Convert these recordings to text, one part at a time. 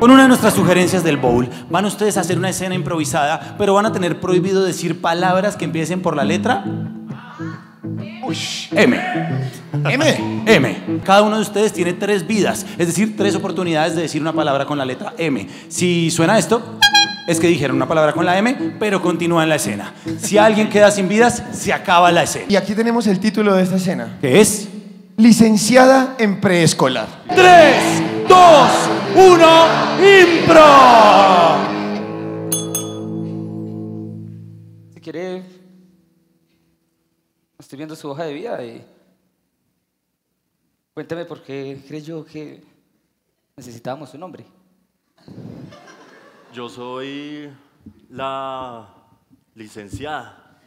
Con una de nuestras sugerencias del bowl, van ustedes a hacer una escena improvisada, pero van a tener prohibido decir palabras que empiecen por la letra M. M. M. Cada uno de ustedes tiene tres vidas, es decir, tres oportunidades de decir una palabra con la letra M. Si suena esto, es que dijeron una palabra con la M, pero continúa en la escena. Si alguien queda sin vidas, se acaba la escena. Y aquí tenemos el título de esta escena. ¿Qué es? Licenciada en preescolar. 3, 2, 1, impro. Si quiere, estoy viendo su hoja de vida y cuénteme por qué creyó que necesitábamos su nombre. Yo soy la licenciada.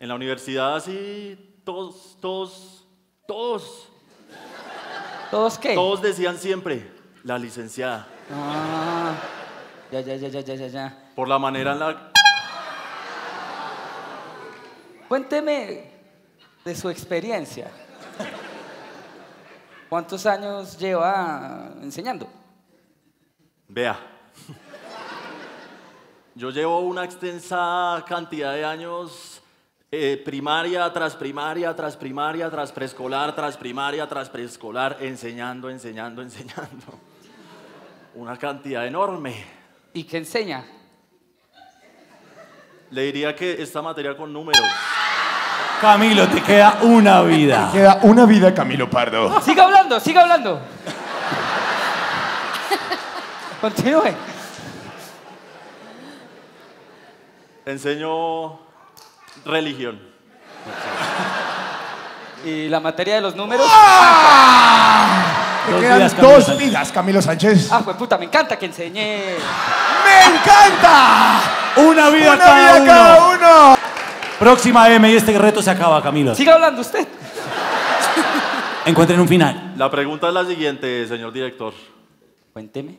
En la universidad así, todos, todos, todos, ¿Todos qué? todos decían siempre, la licenciada. Ah, ya, ya, ya, ya, ya, ya, ya. Por la manera en la... Cuénteme de su experiencia. ¿Cuántos años lleva enseñando? Vea. Yo llevo una extensa cantidad de años, eh, primaria tras primaria, tras primaria, tras preescolar, tras primaria, tras preescolar, enseñando, enseñando, enseñando. Una cantidad enorme. ¿Y qué enseña? Le diría que esta materia con números. Camilo, te queda una vida. Queda una vida, Camilo Pardo. Siga hablando, siga hablando. Continúe. Enseño religión. ¿Y la materia de los números? Te Dos quedan vidas, Camilo dos Sánchez. vidas, Camilo Sánchez. Ah, pues puta, me encanta que enseñe. ¡Me encanta! Una vida, Una cada, vida uno. cada uno. Próxima M y este reto se acaba, Camilo. Siga hablando usted. Encuentren un final. La pregunta es la siguiente, señor director. Cuénteme.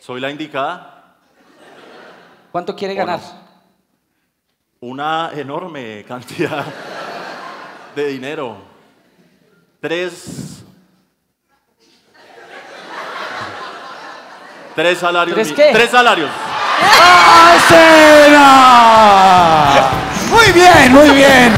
¿Soy la indicada? ¿Cuánto quiere ganar? Una enorme cantidad de dinero. Tres. Tres salarios. ¿Tres qué? Tres salarios. ¡Ah, cena! Muy bien, muy bien.